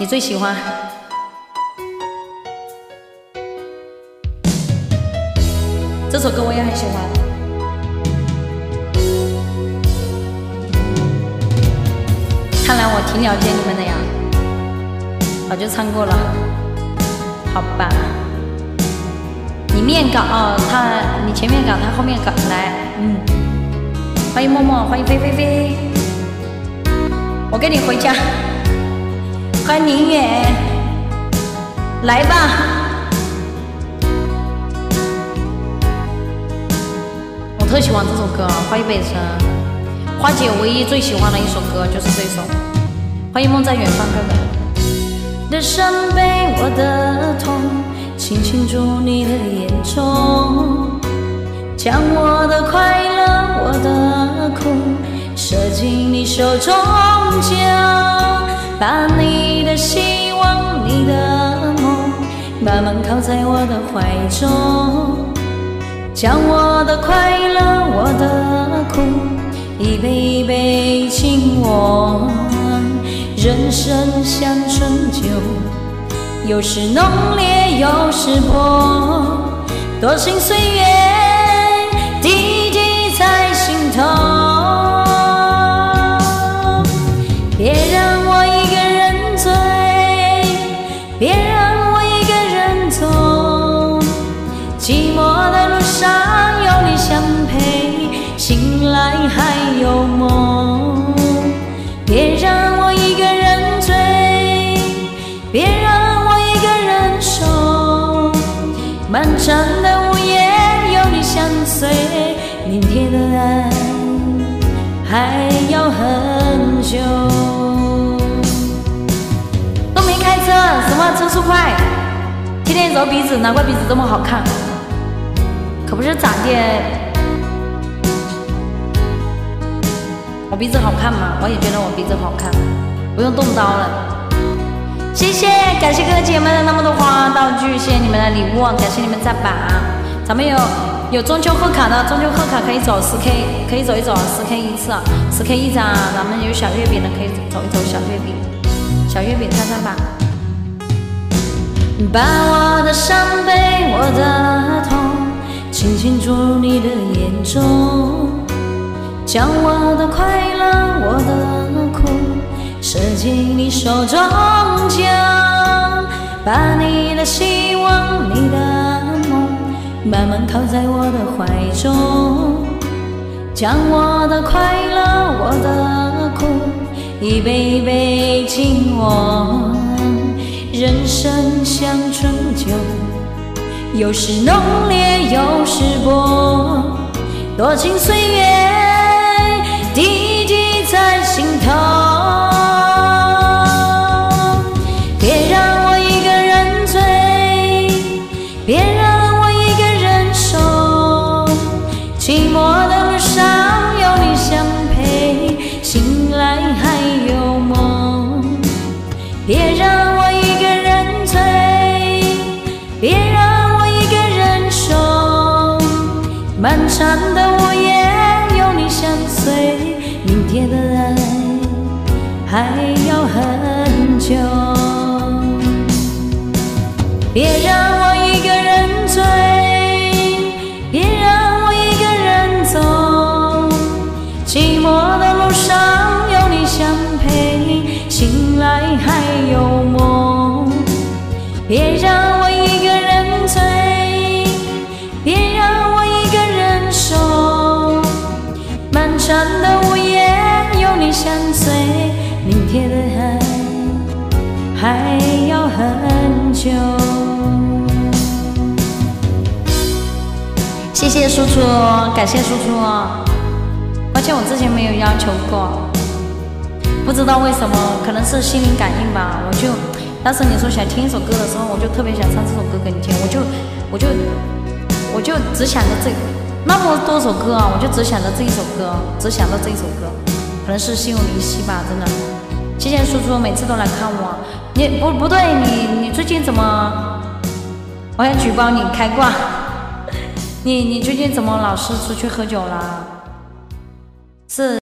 你最喜欢？这首歌我也很喜欢。看来我挺了解你们的呀，早就唱过了。好吧，你面稿哦，他你前面稿，他后面稿来，嗯。欢迎默默，欢迎飞飞飞，我跟你回家。欢迎宁远，来吧。我特喜欢这首歌《花一北城》，花姐唯一最喜欢的一首歌就是这首。欢迎梦在远方哥哥。的伤悲，我的痛，轻轻注你的眼中，将我的快乐，我的苦，射进你手中，将把你希望，你的梦，慢慢靠在我的怀中。将我的快乐，我的苦，一杯一杯敬我。人生像春酒，有时浓烈，有时薄。多情岁月，别让我一个人走寂寞的路上有你相陪醒来还有梦别让我一个人醉别让我一个人守漫长的午夜有你相随明天的爱还要很久车，速快？天天揉鼻子，难怪鼻子这么好看，可不是咋的。我鼻子好看吗？我也觉得我鼻子好看，不用动刀了。谢谢，感谢哥哥姐姐们的那么多花道具，谢谢你们的礼物，感谢你们赞榜。咱们有有中秋贺卡的，中秋贺卡可以走十 K，可以走一走十 K 一次，十 K 一张。咱们有小月饼的可以走一走小月饼，小月饼看看吧。把我的伤悲，我的痛，轻轻注入你的眼中。将我的快乐，我的苦，射进你手中，将把你的希望，你的梦，慢慢靠在我的怀中。将我的快乐，我的苦，一杯一杯敬我。人生像春酒，有时浓烈，有时薄，多情岁月。滴滴在心头，别让我一个人醉，别让我一个人守。寂寞漫长的午夜有你相随。明天的爱还要很久，别让我山的屋檐有。你相随，明天的海还要很久。谢谢输出，感谢输出。抱歉，我之前没有要求过，不知道为什么，可能是心灵感应吧。我就当时你说想听一首歌的时候，我就特别想唱这首歌给你听，我就我就我就只想着这那么多首歌啊，我就只想到这一首歌，只想到这一首歌。可能是心有灵犀吧，真的。谢谢叔叔，每次都来看我。你不不对，你你最近怎么？我想举报你开挂。你你最近怎么老是出去喝酒了？是。